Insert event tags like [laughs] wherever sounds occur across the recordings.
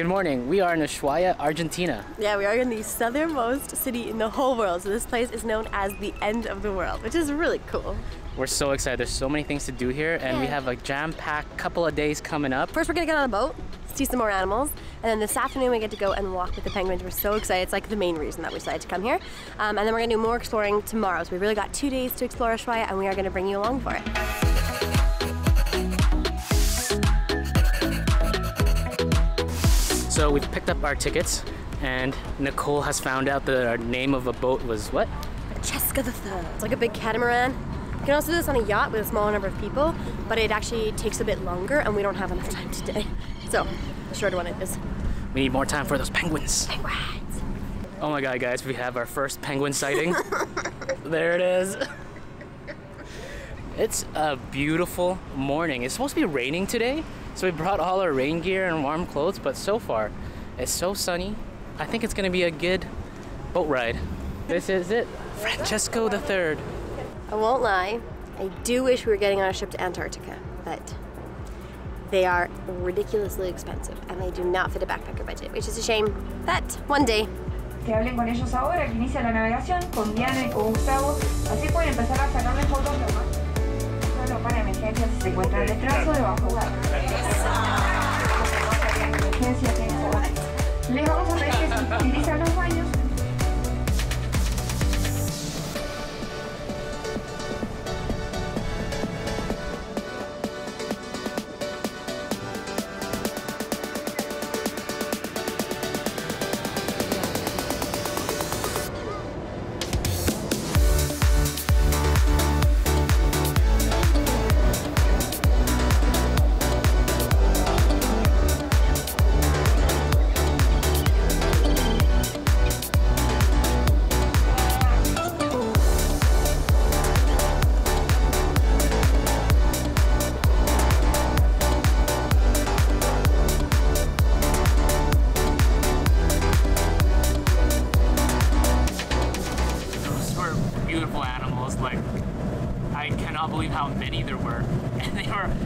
Good morning. We are in Ushuaia, Argentina. Yeah, we are in the southernmost city in the whole world. So this place is known as the end of the world, which is really cool. We're so excited. There's so many things to do here, and yeah. we have a jam-packed couple of days coming up. First, we're gonna get on a boat, see some more animals, and then this afternoon we get to go and walk with the penguins. We're so excited. It's like the main reason that we decided to come here. Um, and then we're gonna do more exploring tomorrow. So we really got two days to explore Ushuaia, and we are gonna bring you along for it. So we've picked up our tickets and Nicole has found out that our name of a boat was what? Cheska the Third. It's like a big catamaran. You can also do this on a yacht with a smaller number of people, but it actually takes a bit longer and we don't have enough time today. So, the shorter one it is. We need more time for those penguins. Penguins. Oh my god, guys, we have our first penguin sighting. there it is. It's a beautiful morning. It's supposed to be raining today, so we brought all our rain gear and warm clothes, but so far it's so sunny. I think it's gonna be a good boat ride. This is it, Francesco III. I won't lie, I do wish we were getting on a ship to Antarctica, but they are ridiculously expensive and they do not fit a backpacker budget, which is a shame, but one day. Que hablen con ellos ahora, que inicia la navegación con Diana y con Gustavo, así pueden empezar a sacarle fotos para emergencias se encuentra detrás o debajo de emergencia Les vamos a pedir que se utilizan los baños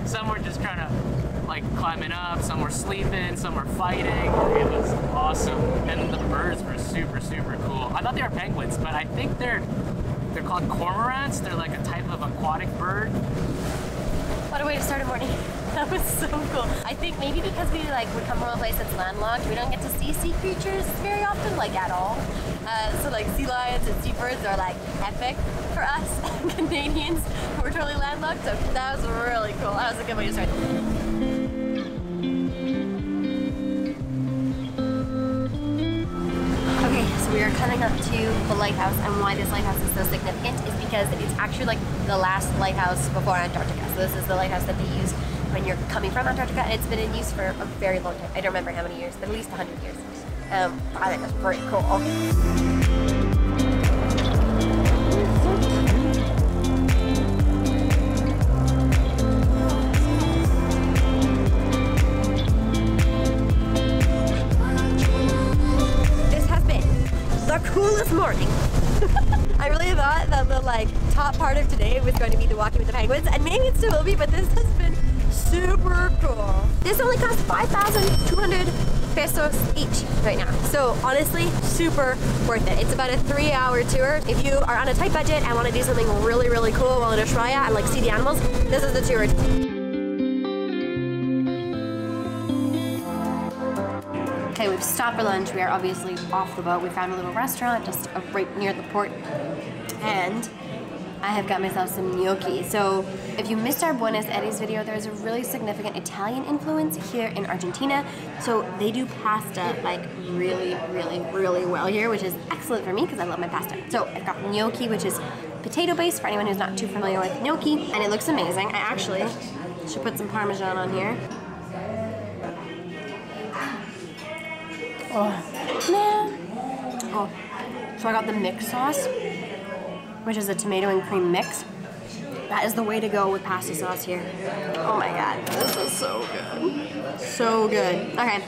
[laughs] some were just kind of like climbing up some were sleeping some were fighting. It was awesome. And the birds were super, super cool. I thought they were penguins, but I think they're they're called cormorants. They're like a type of aquatic bird. What a way to start a morning. [laughs] That was so cool. I think maybe because we like would come from a place that's landlocked, we don't get to see sea creatures very often, like at all. Uh, so like sea lions and seabirds are like epic for us [laughs] Canadians who are totally landlocked. So that was really cool. That was a good way to start. Okay, so we are coming up to the lighthouse and why this lighthouse is so significant is because it's actually like the last lighthouse before Antarctica. So this is the lighthouse that they use when you're coming from Antarctica and it's been in use for a very long time. I don't remember how many years, but at least 100 years. Um, I think that's pretty cool. This has been the coolest morning. [laughs] I really thought that the like top part of today was going to be the walking with the penguins, and maybe it still will be, but this has been super cool. This only costs 5,200 pesos each right now. So honestly, super worth it. It's about a three hour tour. If you are on a tight budget and want to do something really, really cool while in Ushuaia and like see the animals, this is the tour. Okay, we've stopped for lunch. We are obviously off the boat. We found a little restaurant just right near the port. And I have got myself some gnocchi. So if you missed our Buenos Aires video, there's a really significant Italian influence here in Argentina. So they do pasta like really, really, really well here, which is excellent for me because I love my pasta. So I've got gnocchi, which is potato based for anyone who's not too familiar with gnocchi. And it looks amazing. I actually should put some Parmesan on here. Oh, man. Oh, so I got the mix sauce, which is a tomato and cream mix. That is the way to go with pasta sauce here. Oh my god, this is so good. So good. Okay,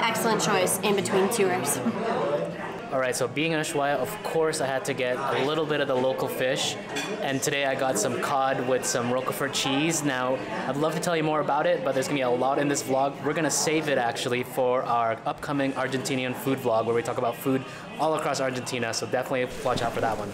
excellent choice in between tours. All right, so being in Ushuaia, of course, I had to get a little bit of the local fish. And today I got some cod with some Roquefort cheese. Now, I'd love to tell you more about it, but there's gonna be a lot in this vlog. We're gonna save it actually for our upcoming Argentinian food vlog where we talk about food all across Argentina. So definitely watch out for that one.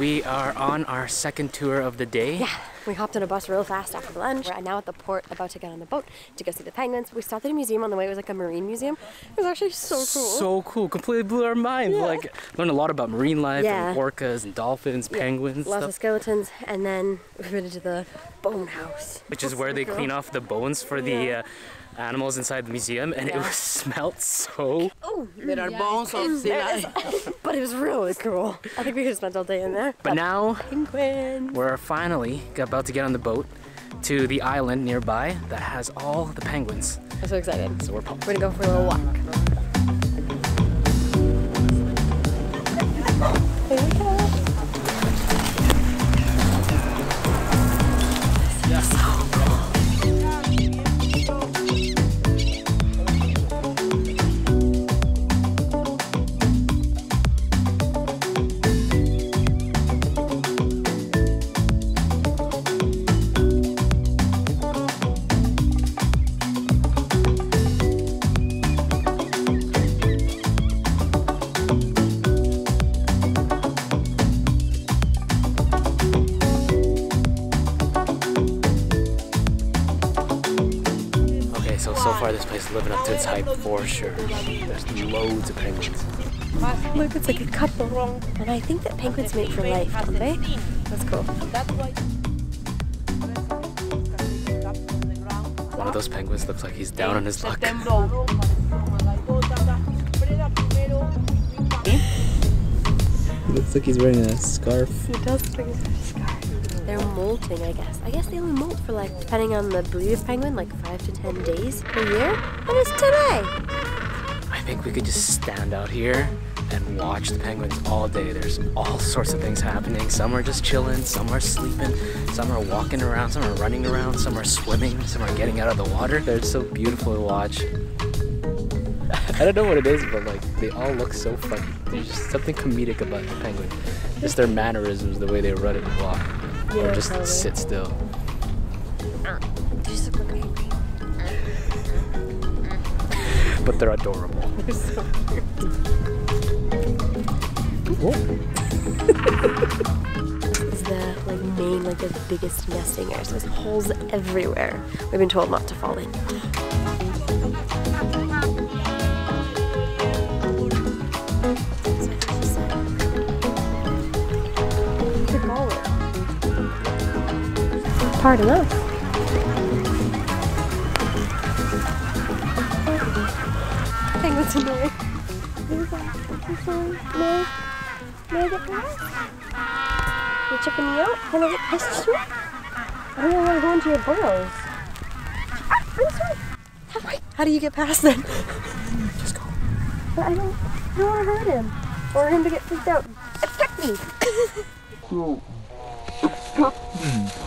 We are on our second tour of the day. Yeah, we hopped on a bus real fast after lunch. We're now at the port, about to get on the boat to go see the penguins. We stopped at a museum on the way. It was like a marine museum. It was actually so cool. So cool, completely blew our minds. Yeah. Like, learned a lot about marine life Yeah. and orcas and dolphins, penguins, Lots stuff. of skeletons, and then we went into the bone house, which is where they clean off the bones for the uh, animals inside the museum, and it was [laughs] smelled so. Oh, There are bones of sea lion. but it was really cool. I think we could have spent all day in there. But now penguins. we're finally about to get on the boat to the island nearby that has all the penguins. I'm so excited. So we're pumped. We're gonna go for a little walk. Far this place is living up to its hype for sure. There's loads of penguins. Look, it's like a couple. And I think that penguins mate for life, don't they? That's cool. One of those penguins looks like he's down on his luck. Looks like he's wearing a scarf. He does things They're molting, I guess. I guess they only molt for like, depending on the breed of penguin, like five to ten days per year. And it's today. I think we could just stand out here and watch the penguins all day. There's all sorts of things happening. Some are just chilling, some are sleeping, some are walking around, some are running around, some are swimming, some are getting out of the water. They're so beautiful to watch. [laughs] I don't know what it is, but like they all look so funny. There's just something comedic about the penguin. Just their mannerisms, the way they run and walk. Yeah, or just totally. sit still. They just look angry. But they're adorable. [laughs] They're so This [laughs] is the like main, like the biggest nesting area. So there's holes everywhere. We've been told not to fall in. In the way. No. No, get past. You're checking me out? Can I get past you? I don't want to go into your burrows. Ah. How, do I- you get past them? Just go. But I don't, I don't want to hurt him. Or him to get freaked out. Attack me! [laughs]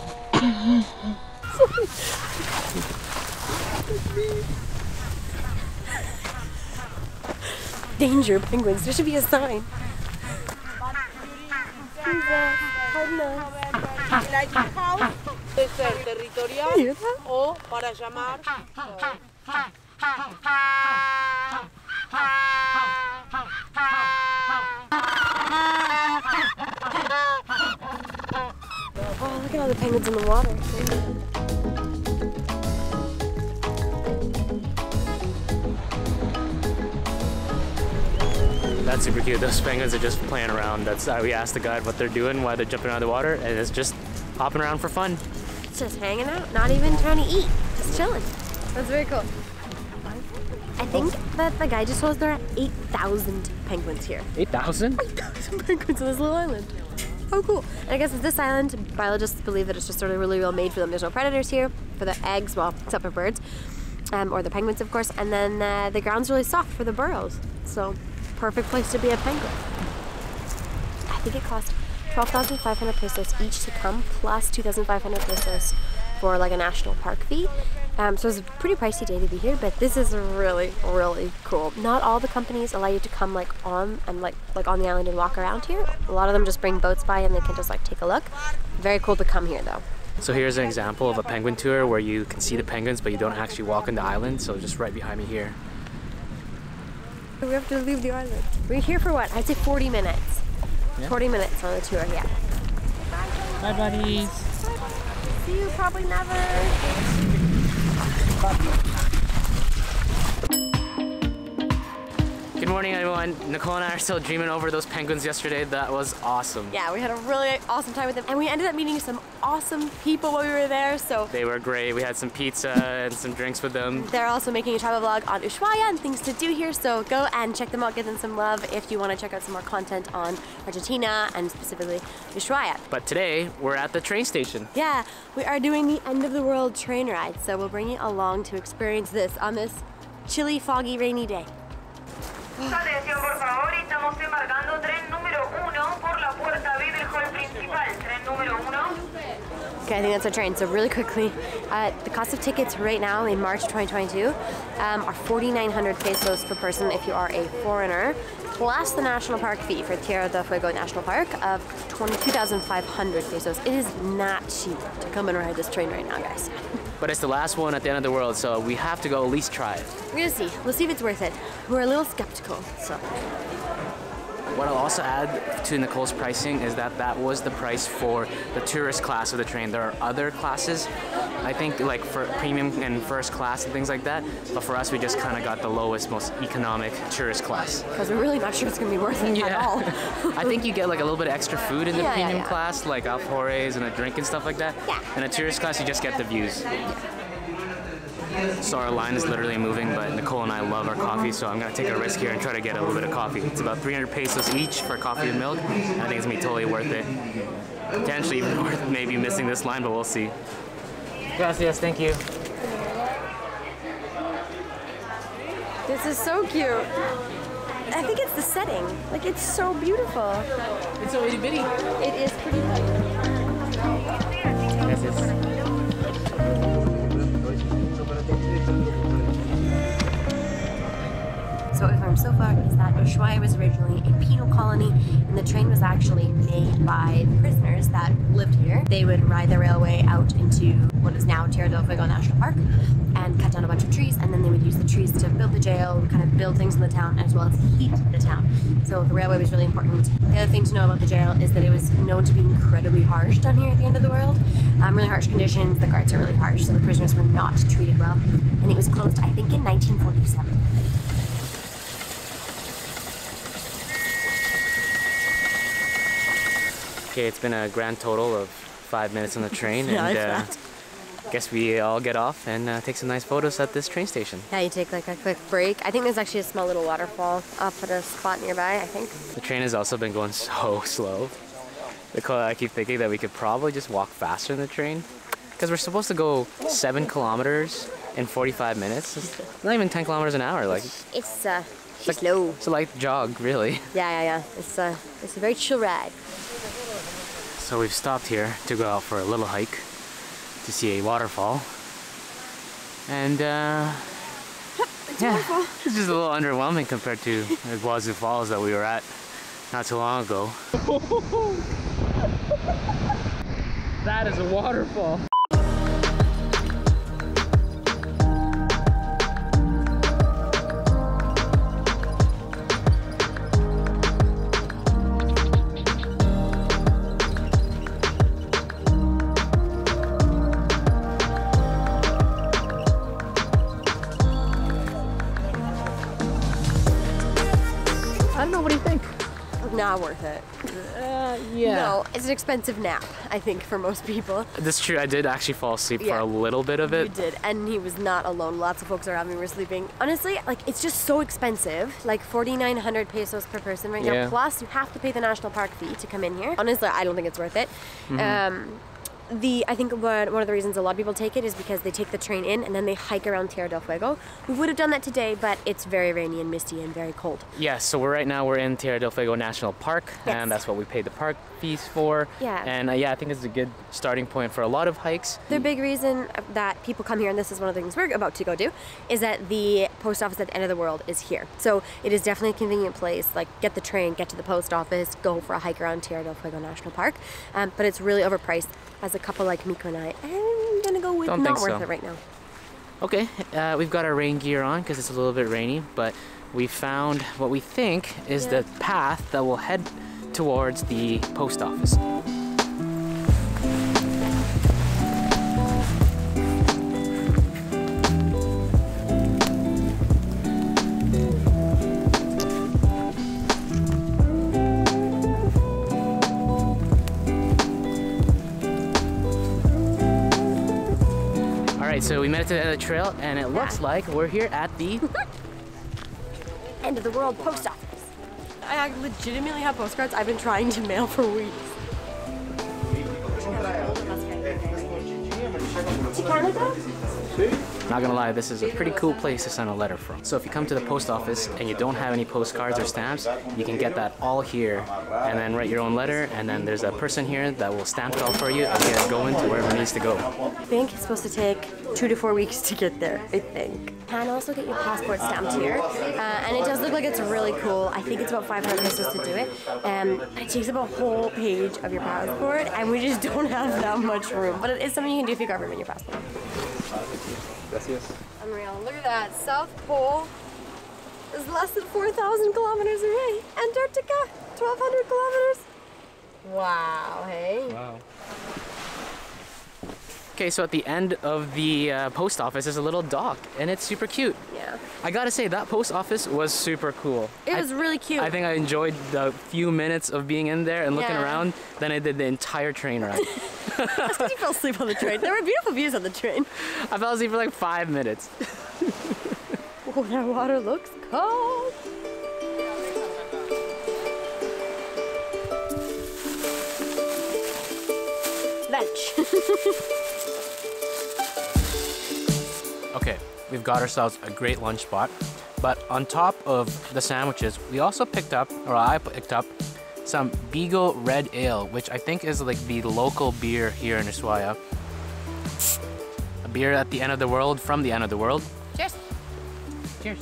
Danger, penguins. There should be a sign. Jesus, pardon us. Like house puede ser territorial o para llamar. Oh, look at all the penguins in the water. That's super cute. Those penguins are just playing around. That's uh, we asked the guide what they're doing, why they're jumping out of the water, and it's just hopping around for fun. Just hanging out, not even trying to eat, just chilling. That's very cool. I think that the guy just told us there are 8,000 penguins here. 8,000? 8,000 [laughs] penguins on this little island. How cool. And I guess with this island, biologists believe that it's just sort of really well made for them. There's no predators here for the eggs, well, except for birds, um, or the penguins, of course. And then uh, the ground's really soft for the burrows. So, perfect place to be a penguin. I think it cost 12,500 pesos each to come, plus 2,500 pesos for like a national park fee. Um, so it's a pretty pricey day to be here, but this is really, really cool. Not all the companies allow you to come like on and like like on the island and walk around here. A lot of them just bring boats by and they can just like take a look. Very cool to come here though. So here's an example of a penguin tour where you can see the penguins, but you don't actually walk on the island. So just right behind me here. We have to leave the island. We're here for what? I'd say 40 minutes. Yeah. 40 minutes on the tour, yeah. Bye, buddies. See you probably never. Good morning, everyone. Nicole and I are still dreaming over those penguins yesterday. That was awesome. Yeah, we had a really awesome time with them, and we ended up meeting some awesome people while we were there. So They were great. We had some pizza and some drinks with them. they're also making a travel vlog on Ushuaia and things to do here. So go and check them out, give them some love if you want to check out some more content on Argentina and specifically Ushuaia. But today, we're at the train station. Yeah, we are doing the end of the world train ride, so we'll bring you along to experience this on this chilly, foggy, rainy day. Atención, por favor, estamos embarcando tren número uno por la puerta hall principal. Tren número uno. Okay, I think that's our train. So really quickly, uh, the cost of tickets right now in March 2022 um, are 4,900 pesos per person if you are a foreigner, plus the national park fee for Tierra del Fuego National Park of 22,500 pesos. It is not cheap to come and ride this train right now, guys. [laughs] But it's the last one at the end of the world, so we have to go at least try it. We're gonna see. We'll see if it's worth it. We're a little skeptical, so. What I'll also add to Nicole's pricing is that that was the price for the tourist class of the train. There are other classes, I think like for premium and first class and things like that. But for us, we just kind of got the lowest, most economic tourist class. Because we're really not sure it's gonna be worth it at all. [laughs] I think you get like a little bit of extra food in the Yeah, yeah, premium yeah. class, like alfajores and a drink and stuff like that. Yeah. In a tourist class, you just get the views. So our line is literally moving, but Nicole and I love our coffee, so I'm gonna take a risk here and try to get a little bit of coffee. It's about 300 pesos each for coffee and milk. and I think it's gonna be totally worth it. Potentially even [laughs] worth maybe missing this line, but we'll see. Gracias, thank you. This is so cute. I think it's the setting. Like, it's so beautiful. It's so itty bitty. It is pretty Gracias. Learned so far is that Ushuaia was originally a penal colony and the train was actually made by prisoners that lived here. They would ride the railway out into what is now Tierra del Fuego National Park and cut down a bunch of trees and then they would use the trees to build the jail, kind of build things in the town as well as heat the town. So the railway was really important. The other thing to know about the jail is that it was known to be incredibly harsh down here at the end of the world. Um, really harsh conditions, the guards are really harsh, so the prisoners were not treated well. And it was closed, I think, in 1947. Okay, it's been a grand total of five minutes on the [laughs] train, Yeah, and uh, guess we all get off and uh, take some nice photos at this train station. Yeah, you take like a quick break. I think there's actually a small little waterfall up at a spot nearby, I think. The train has also been going so [laughs] slow. I keep thinking that we could probably just walk faster in the train. Because we're supposed to go seven kilometers in 45 minutes. It's not even 10 kilometers an hour. Like, It's uh like- slow. it's a light jog, really. Yeah, yeah, yeah. It's uh it's a very chill ride. So we've stopped here to go out for a little hike to see a waterfall. And, uh, yeah, [laughs] it's just a little underwhelming compared to the Iguazú Falls that we were at not too long ago. [laughs] that is a waterfall. An expensive nap, I think, for most people. That's true. I did actually fall asleep Yeah. for a little bit of it. You did, and he was not alone. Lots of folks around me were sleeping. Honestly, like it's just so expensive, like 4,900 pesos per person right Yeah. now. Plus, you have to pay the national park fee to come in here. Honestly, I don't think it's worth it. Mm-hmm. Um, the I think one one of the reasons a lot of people take it is because they take the train in and then they hike around Tierra del Fuego. We would have done that today, but it's very rainy and misty and very cold. Yes, so we're right now we're in Tierra del Fuego National Park, Yes. and that's what we paid the park fees for. Yeah. And uh, yeah, I think it's a good starting point for a lot of hikes. The big reason that people come here, and this is one of the things we're about to go do, is that the post office at the end of the world is here. So it is definitely a convenient place. Like get the train, get to the post office, go for a hike around Tierra del Fuego National Park. Um, but it's really overpriced. As a couple like Mico and I, I'm gonna go with Don't not worth so. it right now. Okay, uh, we've got our rain gear on because it's a little bit rainy, but we found what we think is Yeah. the path that will head towards the post office. Right, so we made it to the end of the trail, and it looks Yeah. like we're here at the [laughs] End of the world post office. I legitimately have postcards I've been trying to mail for weeks. To Canada? Not gonna lie, this is a pretty cool place to send a letter from. So if you come to the post office and you don't have any postcards or stamps, you can get that all here and then write your own letter and then there's a person here that will stamp it all for you and get it going to wherever it needs to go. I think it's supposed to take two to four weeks to get there, I think. You Can also get your passport stamped here, uh, and it does look like it's really cool. I think it's about 500 pesos to do it. Um, it takes up a whole page of your passport, and we just [laughs] don't have that much room. But it is something you can do if you government your passport. Unreal. Look at that. South Pole is less than 4,000 kilometers away. Antarctica, 1,200 kilometers. Wow, hey? Wow. Okay, so at the end of the uh, post office is a little dock and it's super cute. Yeah. I gotta say, that post office was super cool. It I- was really cute. I think I enjoyed the few minutes of being in there and looking Yeah. around than I did the entire train ride. [laughs] That's because you fell asleep on the train. There were beautiful views on the train. I fell asleep for like five minutes. [laughs] Oh, that water looks cold. Lunch. [laughs] Okay, we've got ourselves a great lunch spot. But on top of the sandwiches, we also picked up, or I picked up, some Beagle Red Ale, which I think is like the local beer here in Ushuaia. A beer at the end of the world from the end of the world. Cheers. Cheers.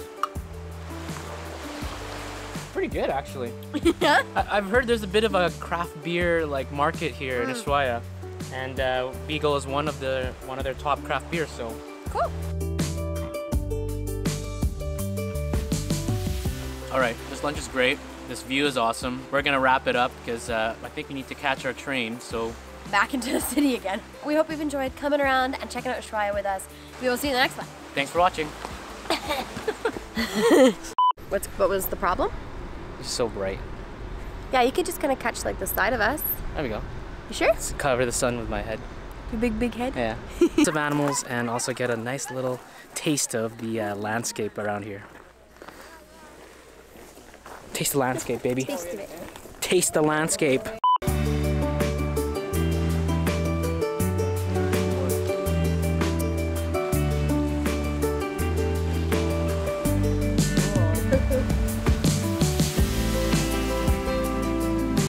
Pretty good, actually. [laughs] Yeah? I- I've heard there's a bit of a craft beer like market here in Ushuaia, and uh, Beagle is one of the one of their top craft beers. So Cool. All right, this lunch is great. This view is awesome. We're gonna wrap it up because uh, I think we need to catch our train. So Back into the city again. We hope you've enjoyed coming around and checking out Ushuaia with us. We will see you in the next one. thanks for watching. [laughs] What's what was the problem? It's so bright. Yeah, you could just kind of catch like the side of us. There we go. You sure? Cover the sun with my head. Your big big head. Yeah. [laughs] Lots of animals and also get a nice little taste of the uh, landscape around here. Taste the landscape, baby. Taste. Taste the landscape.